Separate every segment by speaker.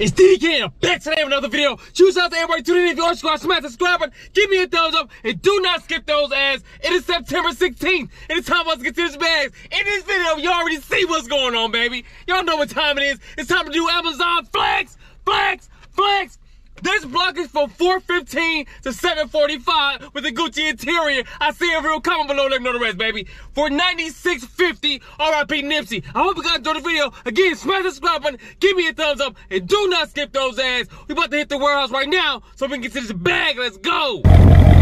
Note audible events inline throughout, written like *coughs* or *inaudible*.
Speaker 1: It's DK and back today with another video. Choose out to everybody tuning in. If you are squad, smash the subscribe button, give me a thumbs up, and do not skip those ads. It is September 16th, and it's time for us to get to this bags. In this video, you already see what's going on, baby. Y'all know what time it is. It's time to do Amazon flex, flex, flex. This block is from 415 to 745 with a Gucci interior. I see a real comment below. Let me know the rest, baby. For 96.50, RIP Nipsey. I hope you guys enjoyed the video. Again, smash the subscribe button, give me a thumbs up, and do not skip those ads. We about to hit the warehouse right now so we can get to this bag. Let's go.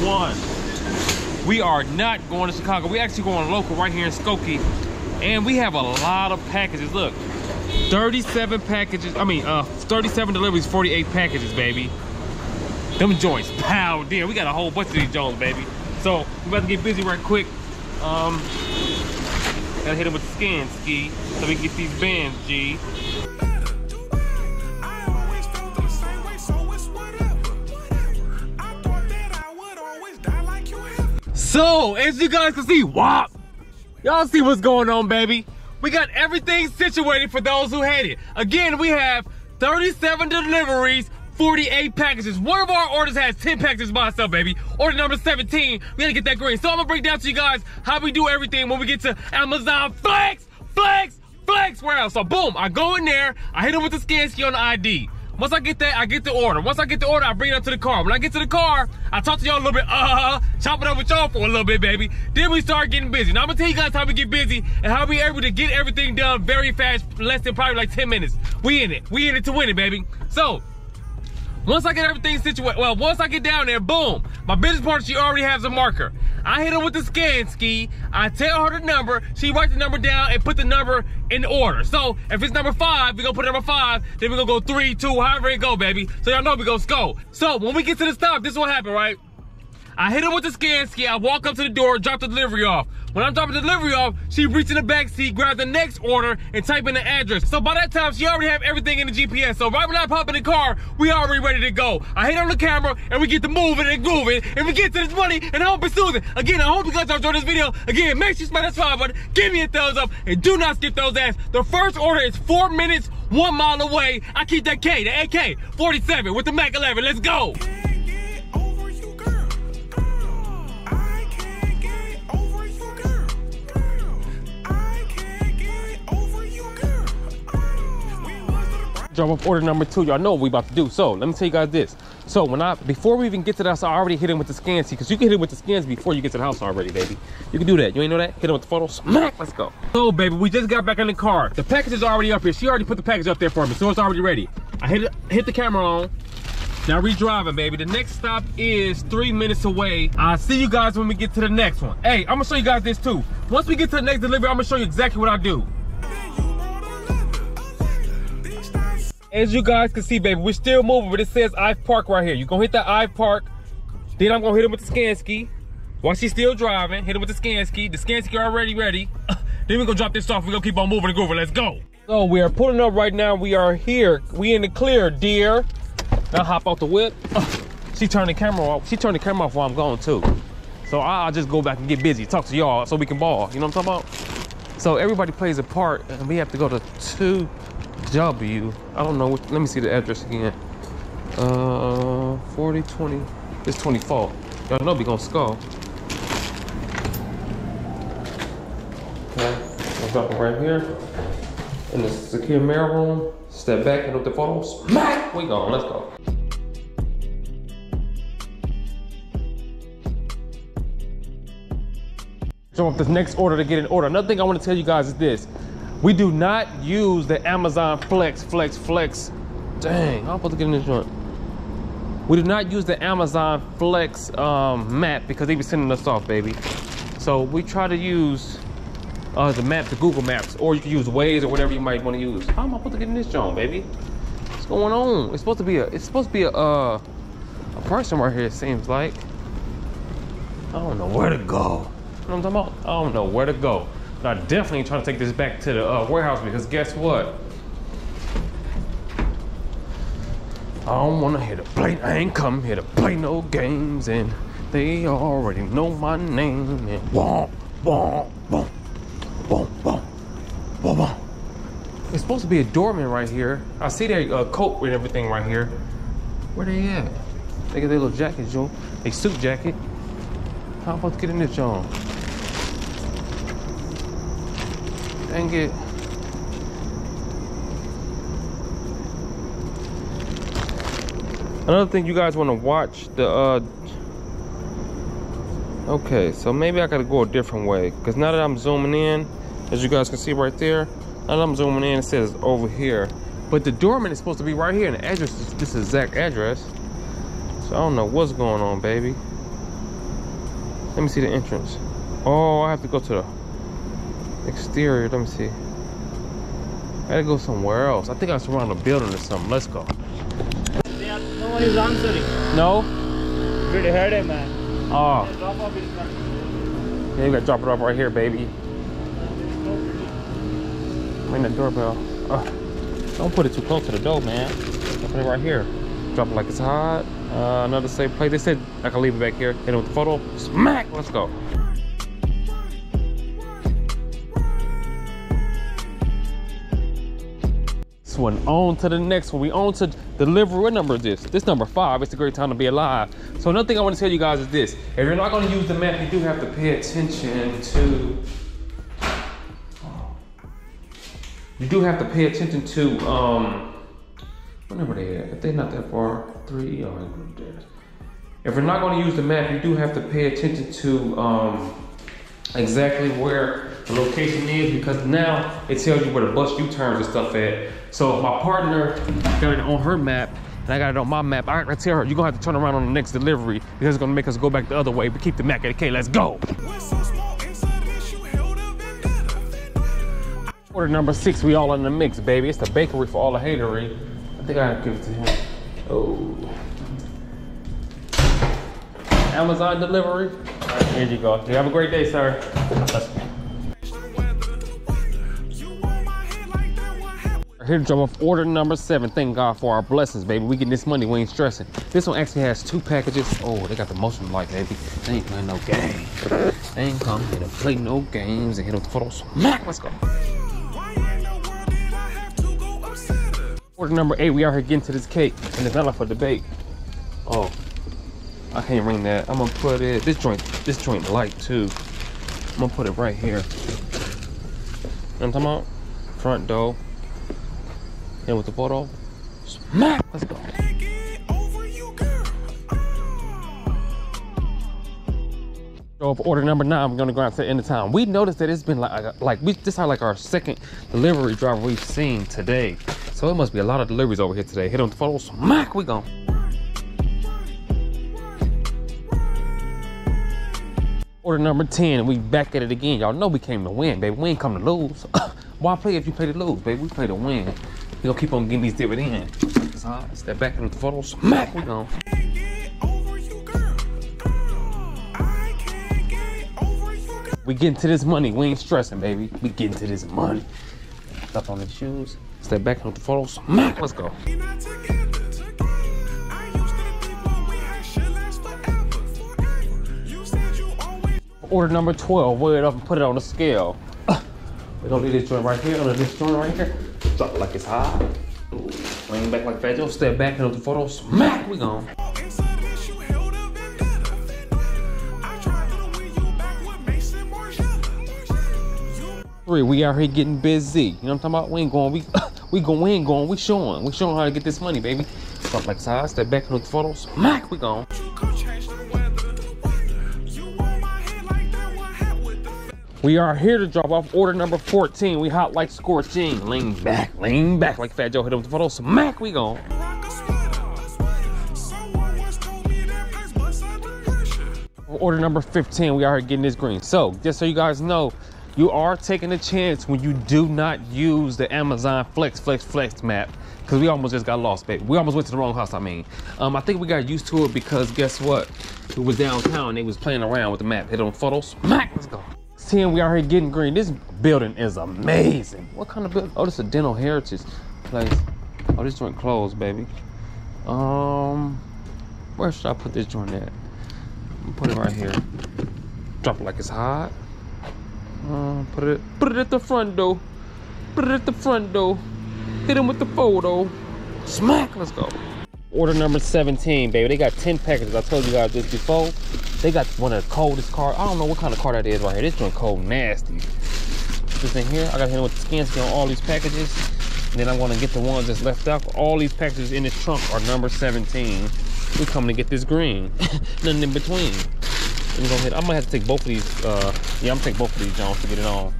Speaker 1: One. We are not going to Chicago. We actually going local right here in Skokie. And we have a lot of packages. Look, 37 packages. I mean, uh, 37 deliveries, 48 packages, baby. Them joints, pow, damn. We got a whole bunch of these Jones, baby. So we about to get busy right quick. Um, gotta hit them with the scan ski so we can get these bands, G.
Speaker 2: So,
Speaker 1: as you guys can see, wop. Y'all see what's going on, baby. We got everything situated for those who hate it. Again, we have 37 deliveries, 48 packages. One of our orders has 10 packages by itself, baby. Order number 17, we gotta get that green. So I'm gonna break down to you guys how we do everything when we get to Amazon Flex, Flex, Flex warehouse. So boom, I go in there, I hit them with the scan key on the ID. Once I get that, I get the order. Once I get the order, I bring it up to the car. When I get to the car, I talk to y'all a little bit, uh, chop it up with y'all for a little bit, baby. Then we start getting busy. Now I'm gonna tell you guys how we get busy and how we able to get everything done very fast, less than probably like 10 minutes. We in it. We in it to win it, baby. So, once I get everything situated, well, once I get down there, boom, my business partner, she already has a marker. I hit her with the scan ski. I tell her the number. She writes the number down and put the number in order. So if it's number five, we gonna put number five. Then we're gonna go three, two, however it go, baby. So y'all know we gonna go. So when we get to the stop, this is what happened, right? I hit her with the scan ski. I walk up to the door, drop the delivery off. When I'm dropping the delivery off, she reaches in the back seat, grabs the next order, and type in the address. So by that time, she already have everything in the GPS. So right when I pop in the car, we already ready to go. I hit on the camera, and we get to moving and grooving, and we get to this money, and I hope it's soothing. Again, I hope you guys enjoyed this video. Again, make sure you smash that subscribe button, give me a thumbs up, and do not skip those ads. The first order is four minutes, one mile away. I keep that K, the AK-47 with the Mac 11. Let's go. Drop off order number two. Y'all know what we about to do. So let me tell you guys this. So when I before we even get to the house, I already hit him with the scans because you can hit him with the scans before you get to the house already, baby. You can do that. You ain't know that? Hit him with the photo. Smack. Let's go. So baby, we just got back in the car. The package is already up here. She already put the package up there for me, so it's already ready. I hit it, hit the camera on. Now we driving, baby. The next stop is three minutes away. I'll see you guys when we get to the next one. Hey, I'm gonna show you guys this too. Once we get to the next delivery, I'm gonna show you exactly what I do. As you guys can see, baby, we're still moving, but it says Ive Park right here. You're gonna hit that Ive Park. Then I'm gonna hit him with the scan ski. While she's still driving, hit him with the scan ski. The scan ski already ready. *laughs* then we're gonna drop this off. We're gonna keep on moving and grooving. Let's go. So we are pulling up right now. We are here. We in the clear, dear. Now hop out the whip. *laughs* she turned the camera off. She turned the camera off while I'm going too. So I'll just go back and get busy, talk to y'all so we can ball. You know what I'm talking about? So everybody plays a part and we have to go to 2W. I don't know, what, let me see the address again. Uh, 40, 20, it's 24. Y'all know we gonna skull. Okay, I'll drop it right here. In the secure mail room, step back, hit up the photos. Smack! We gone, let's go. Show up this next order to get an order. Another thing I want to tell you guys is this. We do not use the Amazon Flex, Flex, Flex Dang, I'm supposed to get in this joint. We did not use the Amazon Flex um, map because they be sending us off, baby. So we try to use uh, the map, the Google Maps, or you can use Waze or whatever you might want to use. How am I supposed to get in this joint, baby? What's going on? It's supposed to be a, it's supposed to be a, uh, a person right here. It seems like. I don't know where to go. You know what I'm talking about? I don't know where to go. But I definitely trying to take this back to the uh, warehouse because guess what? I don't wanna hit a play. I ain't come here to play no games, and they already know my name. And womp, womp, womp, womp, womp, womp, womp. It's supposed to be a doorman right here. I see their uh, coat and everything right here. Where they at? They got their little jacket, Joe. They suit jacket. How I supposed to get in this, John? Dang it. Another thing you guys want to watch the uh Okay, so maybe I gotta go a different way. Cause now that I'm zooming in, as you guys can see right there, now that I'm zooming in, it says over here. But the doorman is supposed to be right here, and the address is this exact address. So I don't know what's going on, baby. Let me see the entrance. Oh, I have to go to the exterior. Let me see. I gotta go somewhere else. I think I am around the building or something. Let's go.
Speaker 3: Are, no one is answering.
Speaker 1: No?
Speaker 3: You heard him, man?
Speaker 1: Oh,
Speaker 3: Drop off in front.
Speaker 1: yeah, you gotta drop it off right here, baby. Ring the doorbell. Oh, don't put it too close to the door, man. Put it right here. Drop it like it's hot. Uh, another safe place. They said I can leave it back here. Hit it with the photo. Smack! Let's go. One on to the next one. We on to delivery. What number is this? This number five. It's a great time to be alive. So another thing I want to tell you guys is this: if you're not going to use the map, you do have to pay attention to. You do have to pay attention to um. What number they at? If they're not that far, three. Oh. If you're not going to use the map, you do have to pay attention to um exactly where the location is because now it tells you where the bus U-turns and stuff at. So my partner got it on her map and I got it on my map, I gotta tell her you're gonna have to turn around on the next delivery because it's gonna make us go back the other way. But keep the Mac at okay, let's go. Order number six, we all in the mix, baby. It's the bakery for all the hatery. I think I gotta give it to him. Oh. Amazon delivery. All right, here you go. You have a great day, sir. Here to drop off order number seven. Thank God for our blessings, baby. We getting this money, we ain't stressing. This one actually has two packages. Oh, they got the motion light, baby. They ain't playing no games. They ain't come here to play no games and hit up the photos. Smack, let's go. Order number eight, we are here getting to this cake, and it's not for debate. Oh, I can't ring that. I'm gonna put it. This joint, this joint light too. I'm gonna put it right here. You know I'm talking about? Front door. And with the photo. Smack. Let's go. Go order number nine. We're gonna go out to the end of town. We noticed that it's been like, like we this is like our second delivery driver we've seen today. So it must be a lot of deliveries over here today. Hit on the photo. Smack. We go. Order number 10, we back at it again. Y'all know we came to win, baby. We ain't come to lose. *coughs* Why play if you play to lose, baby? We play to win. We gonna keep on getting these dividends. Step back into the photo. Smack. We gone. We getting to this money. We ain't stressing, baby. We getting to this money. Up on the shoes. Step back into the photo. Smack. Let's go. Order number 12. Weigh it up and put it on the scale. We're gonna do this joint right here, under this joint right here. Drop it like it's hot. Lean back like Fat Joe. Step back into the photo. Smack. We gone. Three, we out here getting busy. You know what I'm talking about? We ain't going, we *coughs* we going, we ain't going, we showing. We showing how to get this money, baby. Stop like side, step back into the photos. Smack, we gone. We are here to drop off order number 14. We hot like scorching. Lean back, lean back like Fat Joe hit him with the photo. Smack, we gone. Order number 15, we are getting this green. So, just so you guys know, you are taking a chance when you do not use the Amazon Flex Flex Flex map. Cause we almost just got lost, baby. We almost went to the wrong house, I mean. Um, I think we got used to it because guess what? It was downtown, they was playing around with the map. Hit on photos, smack, let's go. 10, we are here getting green. This building is amazing. What kind of building? Oh, this is a dental heritage place. Oh, this joint closed, baby. Um, where should I put this joint at? Put it right here. Drop it like it's hot. Uh, put it put it at the front door. Put it at the front door. Hit him with the photo. Smack, let's go. Order number 17, baby. They got 10 packages. I told you guys this before. They got one of the coldest car. I don't know what kind of car that is right here. This one cold nasty. This in here, I got hit with the skin skin on all these packages. And then I'm gonna get the ones that's left out. All these packages in this trunk are number 17. We coming to get this green. *laughs* Nothing in between. Let me go ahead. I might have to take both of these. Uh, yeah, I'm gonna take both of these Jones to get it on.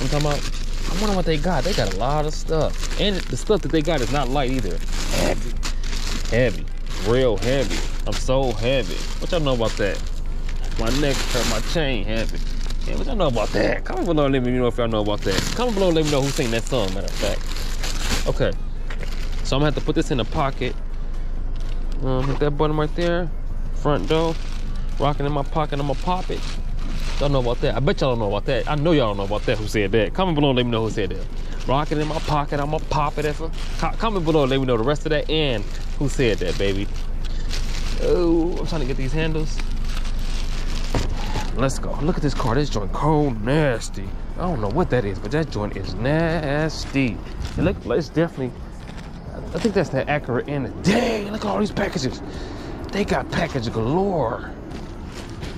Speaker 1: I'm talking about. I wonder what they got. They got a lot of stuff, and the stuff that they got is not light either. Heavy, heavy, real heavy. I'm so heavy. What y'all know about that? My neck hurt, my chain heavy. Yeah, what y'all know about that? Comment below and let me know if y'all know about that. Comment below and let me know who sang that song, matter of fact. Okay. So I'm gonna have to put this in a pocket. Um, hit that button right there. Front door. Rocking in my pocket, I'm gonna pop it. Y'all know about that. I bet y'all don't know about that. I know y'all don't know about that. Who said that? Comment below and let me know who said that. Rocking in my pocket, I'm gonna pop it. A, comment below and let me know the rest of that and who said that, baby. Oh, I'm trying to get these handles. Let's go. Look at this car. This joint cold nasty. I don't know what that is, but that joint is nasty. It look like it's definitely. I think that's the accurate end. Dang! Look at all these packages. They got package galore.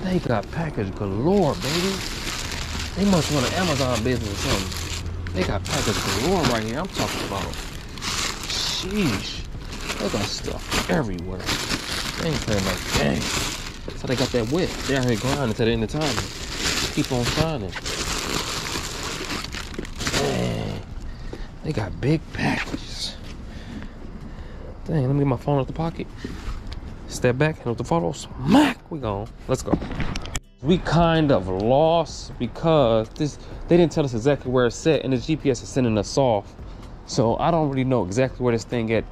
Speaker 1: They got package galore, baby. They must run an Amazon business or something. They got package galore right here. I'm talking about. Sheesh. They got stuff everywhere. Like dang. So they got that whip. They out here grinding to the end of time. Keep on shining. Dang. They got big packages. Dang, let me get my phone out the pocket. Step back, hit up the photos. Mac, we gone. Let's go. We kind of lost because this they didn't tell us exactly where it's set, and the GPS is sending us off. So I don't really know exactly where this thing at.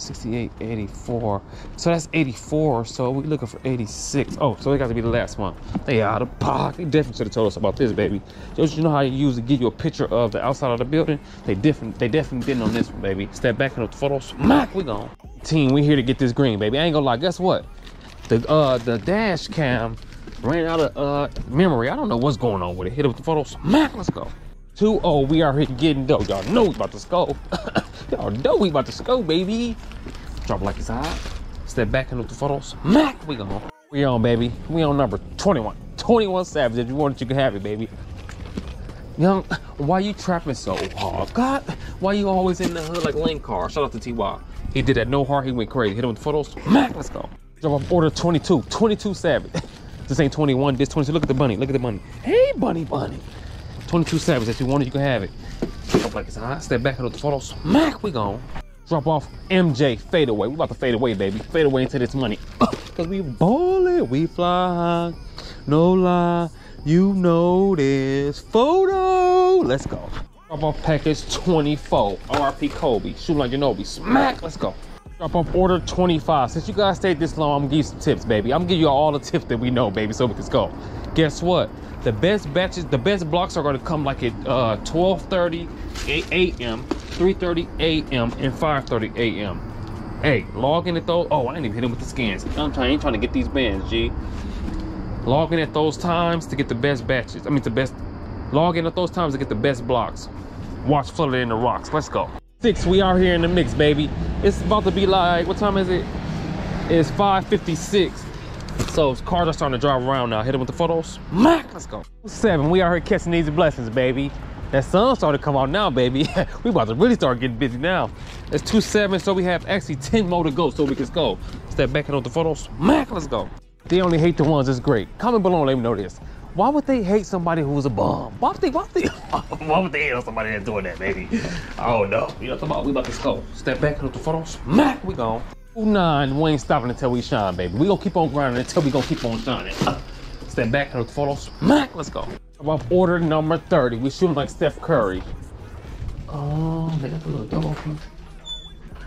Speaker 1: 68, 84. So that's 84. So we looking for 86. Oh, so it got to be the last one. They out of pocket. They definitely should have told us about this, baby. Don't you know how you use to give you a picture of the outside of the building? They different. They definitely didn't on this one, baby. Step back in the photos. Mac, we gone. Team, we here to get this green, baby. I ain't gonna lie. Guess what? The uh the dash cam ran out of uh memory. I don't know what's going on with it. Hit it with the photos. Mac, let's go. 2-0, we are here getting dough. Y'all know we about to score. *laughs* Oh, Y'all know we about to score, baby. Drop like it's hot. Step back into the photos. Mac, we gone. We on, baby. We on number 21. 21 Savage. If you want it, you can have it, baby. Young, why you trapping so hard? God, why you always in the hood like Lane Car? Shout out to T.Y. He did that no hard. he went crazy. Hit him with the photos. Mac, let's go. Drop off order 22. 22 Savage. This ain't 21, this 22. Look at the bunny. Look at the bunny. Hey, bunny, bunny. 22 Savage. If you want it, you can have it. Drop like it's hot. Step back into the photos. Mac, we gone. Drop off MJ fade away. We about to fade away, baby. Fade away into this money. *laughs* Cause we ballin', we fly high. No lie, you know this. Photo. Let's go. Drop off package 24. RP Kobe. Shoot like Ginobili. Smack. Let's go. Drop off order 25. Since you guys stayed this long, I'm gonna give you some tips, baby. I'm gonna give you all the tips that we know, baby, so we can go. Guess what? The best batches, the best blocks are gonna come like at uh, 12:30 a.m., 3:30 a.m., and 5:30 a.m. Hey, log in at those. Oh, I ain't even hit him with the scans. I'm trying, I ain't trying to get these bands, G. Log in at those times to get the best batches. I mean, the best. Log in at those times to get the best blocks. Watch Flutter in the rocks. Let's go. Six, we are here in the mix, baby. It's about to be like, what time is it? It's 5.56. So cars are starting to drive around now. Hit it with the photos. Mac, let's go. Seven, we are here catching these blessings, baby. That sun started to come out now, baby. *laughs* we about to really start getting busy now. It's two seven, so we have actually 10 more to go so we can go. Step back and with the photos. Mac, let's go. They only hate the ones that's great. Comment below and let me know this. Why would they hate somebody who was a bum? Why would they? Why would they? *laughs* why would they hate on somebody that's doing that, baby? Oh no. You know what I'm talking about? We about to go. Step back, look the photo. Smack. We gone. Nine. We ain't stopping until we shine, baby. We gonna keep on grinding until we gonna keep on shining. *laughs* Step back, look the photo. Smack. Let's go. About order number 30. We shooting like Steph Curry. Oh, they got the little double. Oh,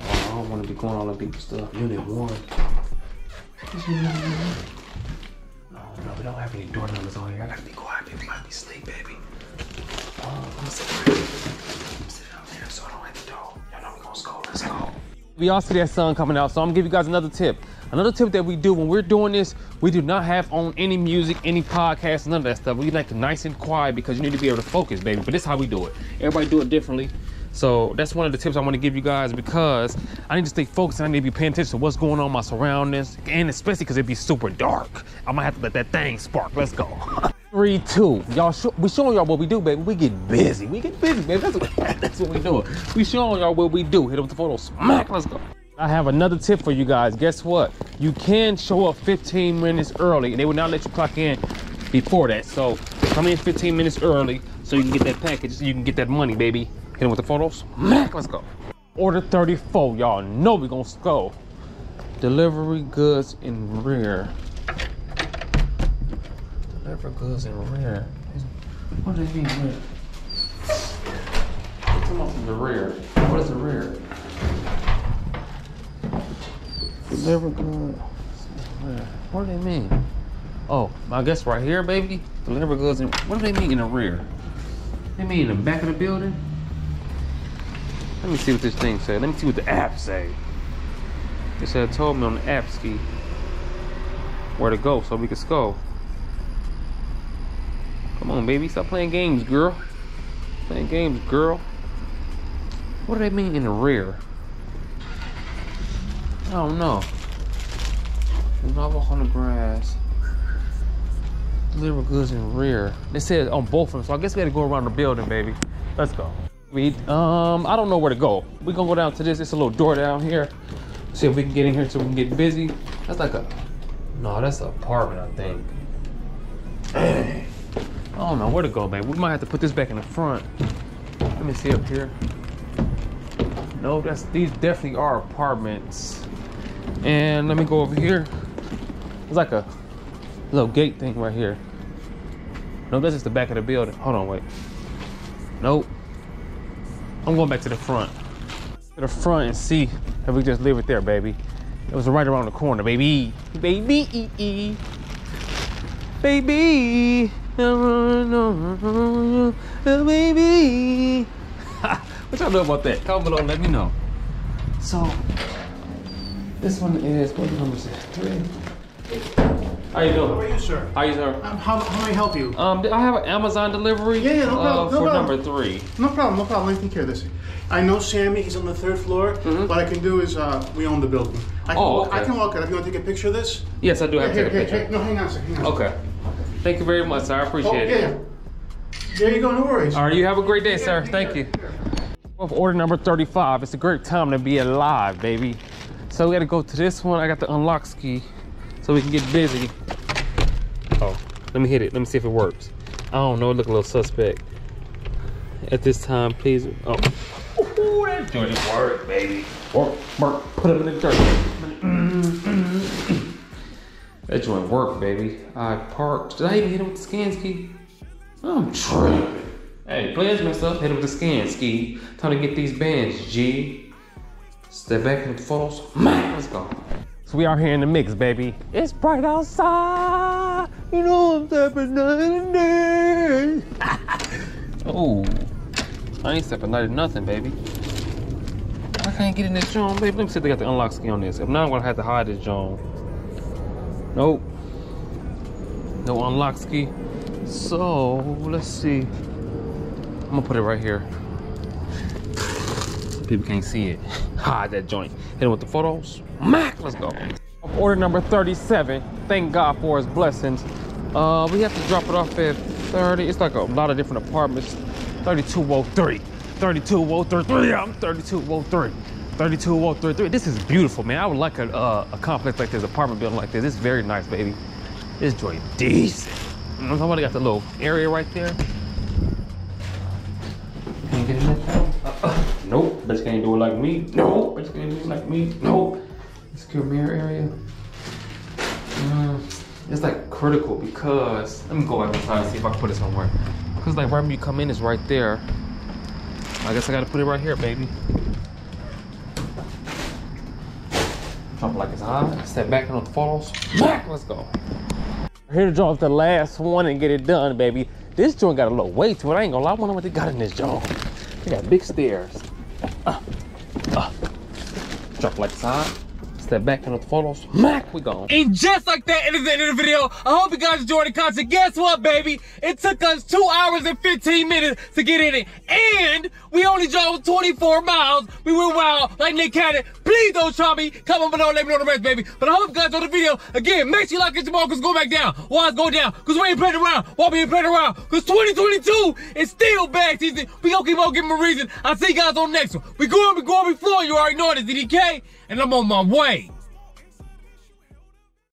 Speaker 1: I don't want to be going all that deep stuff. Unit one. We don't have any door numbers on here. I gotta be quiet. People might be asleep, baby. Oh, I'm gonna sit right here. I'm gonna sit there so I don't hit the door. Y'all know we gonna score. Let's go. We all see that sun coming out, so I'm gonna give you guys another tip. Another tip that we do when we're doing this, we do not have on any music, any podcasts, none of that stuff. We like nice and quiet because you need to be able to focus, baby. But this is how we do it. Everybody do it differently. So that's one of the tips I want to give you guys because I need to stay focused and I need to be paying attention to what's going on my surroundings, and especially because it'd be super dark. I might have to let that thing spark. Let's go. *laughs* Three, two. Y'all, we showing y'all what we do, baby. We get busy. We get busy, baby. That's what, *laughs* that's what we do. We showing y'all what we do. Hit up the photo. Smack. Let's go. I have another tip for you guys. Guess what? You can show up 15 minutes early, and they will not let you clock in before that. So come in 15 minutes early so you can get that package, so you can get that money, baby. Hit them with the photos. Let's go. Order 34. Y'all know we gonna go. Delivery goods in rear. Deliver goods in rear. What does it mean rear? Come on from the rear. What is the rear? Deliver goods. rear. What do they mean? Oh, I guess right here, baby. Deliver goods in. What do they mean in the rear? They mean in the back of the building? Let me see what this thing said. Let me see what the app say. It said told me on the app ski where to go so we could go. Come on, baby. Stop playing games, girl. Playing games, girl. What do they mean in the rear? I don't know. Novel on the grass. Deliver goods in the rear. They said on both of them, so I guess we had to go around the building, baby. Let's go. We um, I don't know where to go. We're gonna go down to this. It's a little door down here. See if we can get in here so we can get busy. That's like a, no, that's an apartment, I think. *clears throat* I don't know where to go, man. We might have to put this back in the front. Let me see up here. No, that's these definitely are apartments. And let me go over here. It's like a little gate thing right here. No, that's just the back of the building. Hold on, wait. Nope. I'm going back to the front. To the front and see if we just leave it there, baby. It was right around the corner, baby. Baby. Baby. Baby. *laughs* what y'all know about that? Comment below let me know. So, this one is, what number is it? Three. How you doing?
Speaker 4: How are you, sir?
Speaker 1: How you, sir?
Speaker 4: Um, how, how may I help you?
Speaker 1: Um, I have an Amazon delivery.
Speaker 4: Yeah, yeah, no
Speaker 1: uh,
Speaker 4: problem, no
Speaker 1: for
Speaker 4: problem.
Speaker 1: number three.
Speaker 4: No problem, no problem. I can take care of this. I know Sammy. He's on the third floor. What I can do is, uh, we own the building. I can.
Speaker 1: Oh,
Speaker 4: walk, I can walk it. If you want to take a picture of this?
Speaker 1: Yes, I do have to
Speaker 4: Here,
Speaker 1: take a
Speaker 4: here,
Speaker 1: picture.
Speaker 4: here. No, hang on a second. Hang on.
Speaker 1: Okay. Thank you very much, sir. I
Speaker 4: Oh,
Speaker 1: appreciate
Speaker 4: yeah,
Speaker 1: it.
Speaker 4: yeah. There you go. No worries.
Speaker 1: All right, you have a great day, sir.
Speaker 4: Yeah,
Speaker 1: Thank you. Of order number 35. It's a great time to be alive, baby. So we gotta go to this one. I got the unlock ski so we can get busy. Oh, let me hit it. Let me see if it works. I don't know. It look a little suspect. At this time, please. Oh. Ooh, that joint work, baby. Work, work. Put them in the dirt. that joint work, baby. I parked. Did I even hit him with the scan ski? I'm tripping. Hey, players messed up. Hit him with the scan ski. Time to get these bands, G. Step back the photos. Man, let's go. So we are here in the mix, baby. It's bright outside. You know I'm stepping night and day. oh, I ain't stepping night or nothing, baby. I can't get in this joint, baby. Let me see if they got the unlock ski on this. If not, I'm gonna have to hide this joint. Nope. No unlock ski. So let's see. I'm gonna put it right here. People can't see it. *laughs* Hide that joint. Hit it with the photos. Mac, let's go. Order number 37. Thank God for his blessings. Uh, we have to drop it off at 30. It's like a lot of different apartments. 3203. 32033. I'm 3203. 32033. This is beautiful, man. I would like a, uh, a complex like this, apartment building like this. It's very nice, baby. This joint decent. Talking about got the little area right there. Can you get in uh, nope, bitch can't do it like me. Nope. bitch can't do it like me. Nope. Secure mirror area. Mm, it's like critical because let me go back inside and see if I can put it somewhere. Cause like right when you come in is right there. I guess I gotta put it right here, baby. Jump like it's hot. Step back on the photos. Back, let's go. Here to drop the last one and get it done, baby. This joint got a little weight to it. I ain't gonna lie. I wonder what they got in this joint. They got big stairs. Uh, uh. Drop like it's hot. Step back on the photos. Mac, we gone. And just like that, it is the end of the video. I hope you guys enjoyed the content. Guess what, baby? It took us two hours and 15 minutes to get in it. And we only drove 24 miles. We went wild like Nick Cannon. Please don't try me. Comment below, let me know the rest, baby. But I hope you guys enjoyed the video. Again, make sure you like it tomorrow because go back down. Why go down? Because we ain't playing around. Why we ain't playing around? Because 2022 is still bad season. We gonna keep on giving a reason. I'll see you guys on the next one. We going, we going, we. You already know it. It's DDK. And I'm on my way.